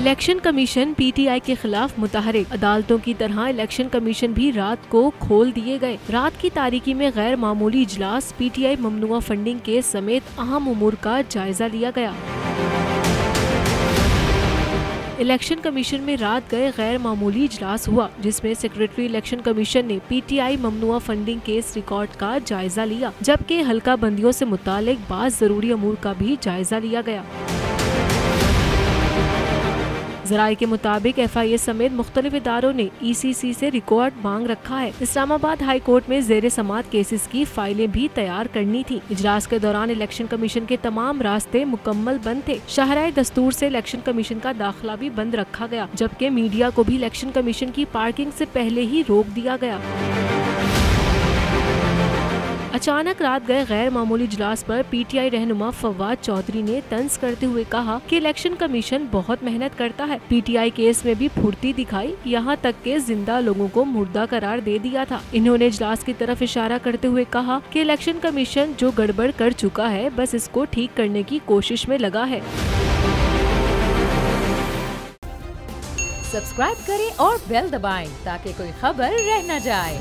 Election commission P T I کے خلاف متحرک۔ عدالتوں کی طرح الیکشن کمیشن بھی رات کو کھول دیے گئے۔ رات کی تاریکی میں غیر معمولی اجلاس پی ٹی آئی ممنوع فنڈنگ کے سمیت اہم امور کا جائزہ لیا گیا۔ الیکشن کمیشن میں رات گئے غیر معمولی اجلاس ہوا، جس میں سیکرٹری الیکشن کمیشن نے پی ٹی آئی ممنوع فنڈنگ کیس ریکارڈ کا جائزہ لیا، جبکہ حلقہ بندیوں سے متعلق بعض ضروری امور کا بھی جائزہ لیا گیا۔ ذرائع کے مطابق ایف آئی اے سمیت مختلف اداروں نے ای سی سی سے ریکارڈ مانگ رکھا ہے۔ اسلام آباد ہائی کورٹ میں زیر سماعت کیسز کی فائلیں بھی تیار کرنی تھی اجلاس کے دوران الیکشن کمیشن کے تمام راستے مکمل بند تھے۔ شاہراہ دستور سے الیکشن کمیشن کا داخلہ بھی بند رکھا گیا، جبکہ میڈیا کو بھی الیکشن کمیشن کی پارکنگ سے پہلے ہی روک دیا گیا۔ اچانک رات گئے غیر معمولی اجلاس پر پی ٹی آئی رہنما فواد چودھری نے طنز کرتے ہوئے کہا کہ الیکشن کمیشن بہت محنت کرتا ہے۔ پی ٹی آئی کیس میں بھی پھرتی دکھائی، یہاں تک کہ زندہ لوگوں کو مردہ قرار دے دیا تھا۔ انہوں نے اجلاس کی طرف اشارہ کرتے ہوئے کہا کہ الیکشن کمیشن جو گڑبڑ کر چکا ہے، بس اس کو ٹھیک کرنے کی کوشش میں لگا ہے۔ سبسکرائب کریں اور بیل دبائیں تاکہ کوئی خبر رہ نہ جائے۔